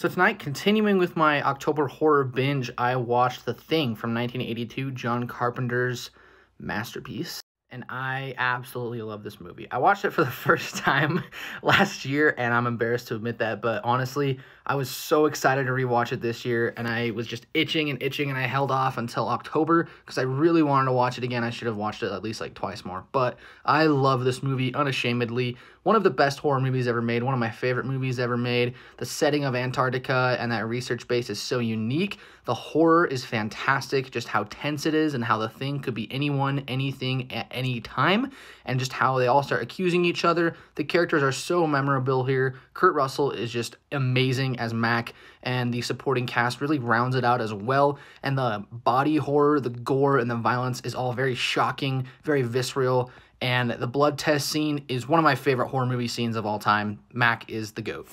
So tonight, continuing with my October horror binge, I watched The Thing from 1982, John Carpenter's masterpiece and I absolutely love this movie. I watched it for the first time last year, and I'm embarrassed to admit that, but honestly, I was so excited to rewatch it this year, and I was just itching and itching, and I held off until October because I really wanted to watch it again. I should have watched it at least like twice more, but I love this movie unashamedly. One of the best horror movies ever made, one of my favorite movies ever made. The setting of Antarctica and that research base is so unique. The horror is fantastic, just how tense it is and how the thing could be anyone, anything, at time, and just how they all start accusing each other. The characters are so memorable here. Kurt Russell is just amazing as Mac, and the supporting cast really rounds it out as well. And the body horror, the gore, and the violence is all very shocking, very visceral. And the blood test scene is one of my favorite horror movie scenes of all time. Mac is the GOAT.